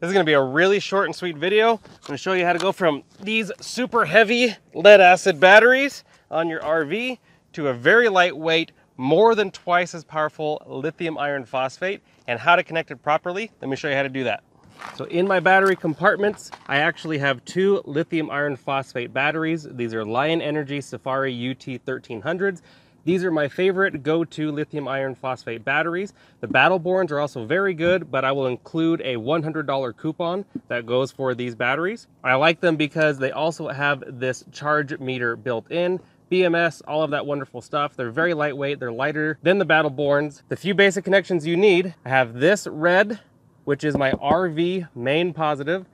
This is gonna be a really short and sweet video. I'm gonna show you how to go from these super heavy lead acid batteries on your RV to a very lightweight, more than twice as powerful lithium iron phosphate and how to connect it properly. Let me show you how to do that. So in my battery compartments, I actually have two lithium iron phosphate batteries. These are Lion Energy Safari UT 1300s. These are my favorite go-to lithium iron phosphate batteries. The Battleborns are also very good, but I will include a $100 coupon that goes for these batteries. I like them because they also have this charge meter built in. BMS, all of that wonderful stuff. They're very lightweight, they're lighter than the Battleborns. The few basic connections you need, I have this red, which is my RV main positive,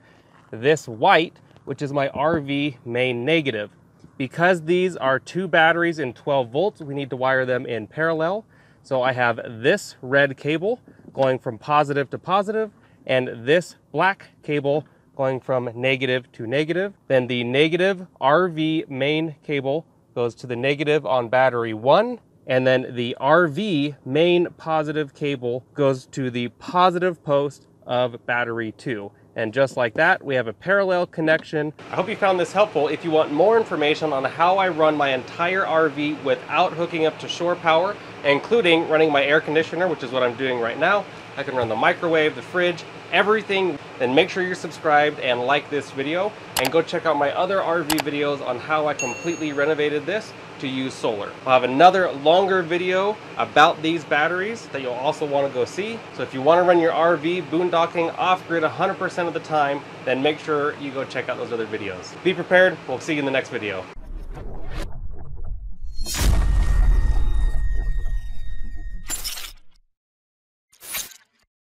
this white, which is my RV main negative. Because these are two batteries in 12 volts, we need to wire them in parallel. So I have this red cable going from positive to positive and this black cable going from negative to negative. Then the negative RV main cable goes to the negative on battery one, and then the RV main positive cable goes to the positive post of battery two. And just like that, we have a parallel connection. I hope you found this helpful. If you want more information on how I run my entire RV without hooking up to shore power, including running my air conditioner, which is what I'm doing right now, I can run the microwave, the fridge, everything, then make sure you're subscribed and like this video and go check out my other RV videos on how I completely renovated this to use solar. I'll have another longer video about these batteries that you'll also want to go see. So if you want to run your RV boondocking off-grid 100% of the time, then make sure you go check out those other videos. Be prepared. We'll see you in the next video.